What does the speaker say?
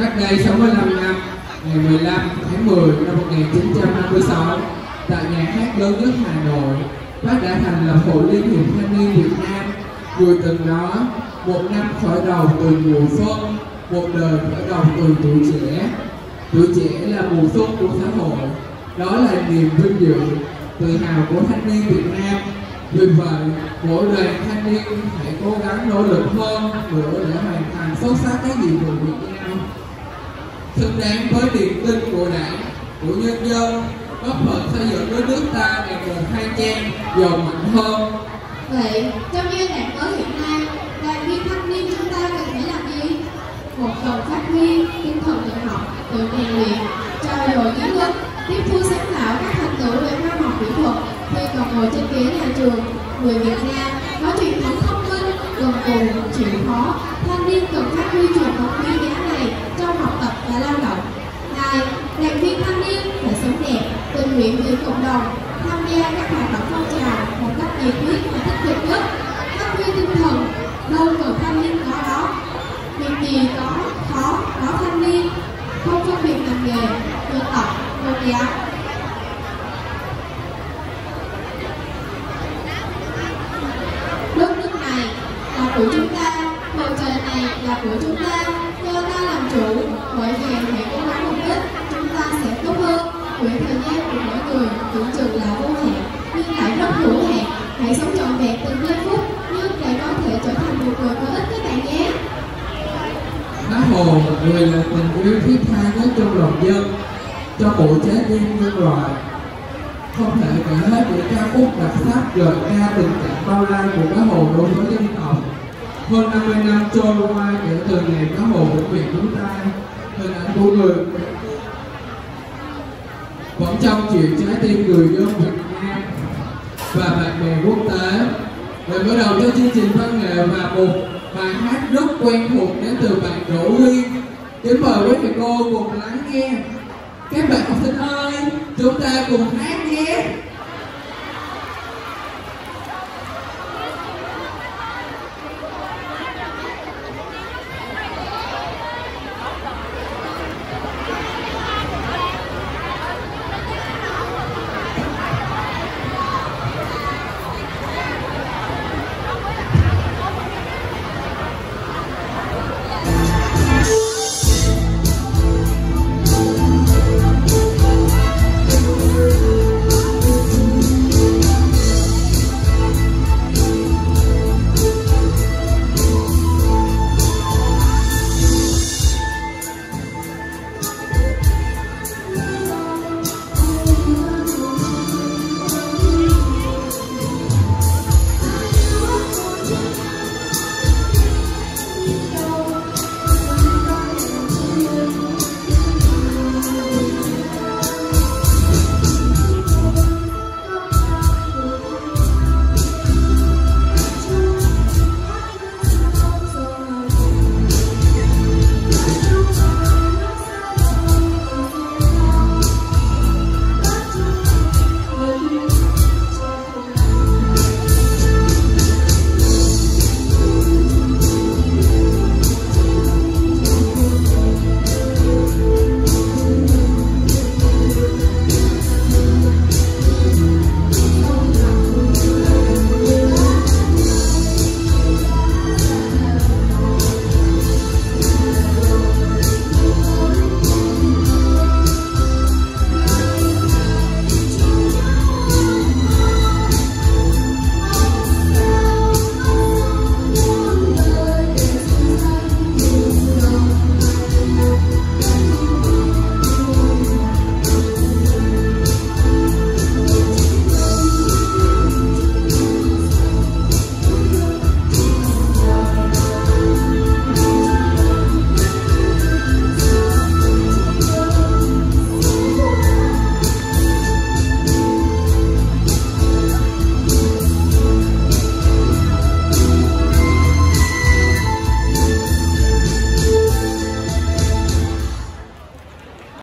Cách đây 65 năm, ngày 15 tháng 10 năm 1956, tại nhà hát lớn nhất Hà Nội, Bác đã thành lập Hội Liên hiệp Thanh niên Việt Nam. Người từng đó một năm khởi đầu từ mùa xuân, một đời khởi đầu từ tuổi trẻ. Tuổi trẻ là mùa xuân của xã hội, đó là niềm vinh dự, tự hào của thanh niên Việt Nam. Vì vậy, mỗi đoàn thanh niên hãy cố gắng nỗ lực hơn nữa để hoàn thành xuất sắc các nhiệm vụ Việt Nam xứng đáng với niềm tin của đảng, của nhân dân, góp phần xây dựng đất nước ta ngày càng khang trang, giàu mạnh hơn. Vậy, trong giai đoạn mới hiện nay, đoàn viên thanh niên chúng ta cần phải làm gì? Một phần phát huy tinh thần tự học, tự rèn luyện, trao dồi kiến thức, tiếp thu sáng tạo các thành tựu về khoa học kỹ thuật khi còn ngồi trên ghế nhà trường. Người Việt Nam có truyền thống thông minh, gần cù, chịu khó, thanh niên cần phát huy truyền thống và lao động. Này, đoàn viên thanh niên phải sống đẹp, tình nguyện vì cộng đồng, tham gia các hoạt động phong trào một cách nhiệt huyết và tích cực nhất. Phát huy tinh thần, đâu cần thanh niên có đó. Việc gì có, khó, có thanh niên, không phân biệt ngành nghề, dân tộc, tôn giáo. Đất nước này là của chúng ta, bầu trời này là của chúng ta, do ta làm chủ, bởi vì hãy cố gắng một ít, chúng ta sẽ tốt hơn. Quỹ thời gian của mỗi người tưởng chừng là vô hạn, nhưng lại rất hữu hạn. Hãy sống trọn vẹn từng giây phút, nhưng để có thể trở thành một người có ích các bạn nhé. Bác Hồ, người là tình yêu thiết tha nhất trong lòng dân, cho bộ trái tim nhân loại. Không thể kể hết những ca khúc đặc sắc gợi ca tình cảm bao la của bác Hồ đối với dân tộc. Hơn 50 năm trôi qua kể từ ngày bác Hồ của Việt chúng ta, hình ảnh của người vẫn trong chuyện trái tim người dân Việt Nam và bạn bè quốc tế. Để mở đầu cho chương trình văn nghệ và một bài hát rất quen thuộc đến từ bạn Đỗ Huy. Kính mời quý thầy cô cùng lắng nghe. Các bạn học sinh ơi, chúng ta cùng hát nhé.